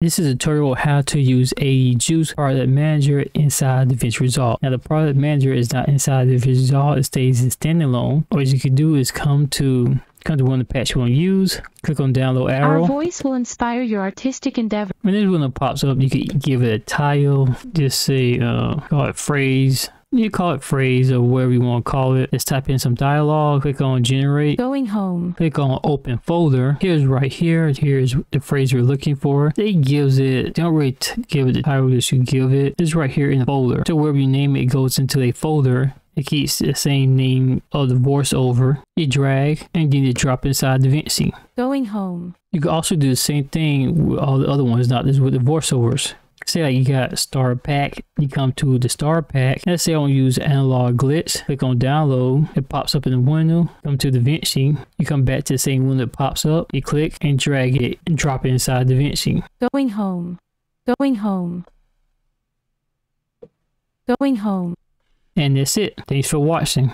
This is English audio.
This is a tutorial how to use AEJuice product manager inside DaVinci Resolve. Now the product manager is not inside DaVinci Resolve, it stays in standalone. What you can do is come to come to one of the patch you want to use, click on download arrow. Our voice will inspire your artistic endeavor. When this one pops up, you can give it a title, just say uh call it phrase you call it phrase or whatever you want to call it. Let's type in some dialogue. Click on generate. Going home. Click on open folder. Here's right here. Here's the phrase we're looking for. It gives it, don't really give it the title that you give it. It's right here in the folder. So wherever you name it, it goes into a folder. It keeps the same name of the voiceover. You drag and then you drop inside DaVinci. Going home. You can also do the same thing with all the other ones, not just with the voiceovers say like you got star pack you come to the star pack. Let's say i want to use analog glitch click on download. It pops up in the window. Come to the davinci. You come back to the same window that pops up. You click and drag it and drop it inside the davinci. Going home. Going home. Going home. And that's it. Thanks for watching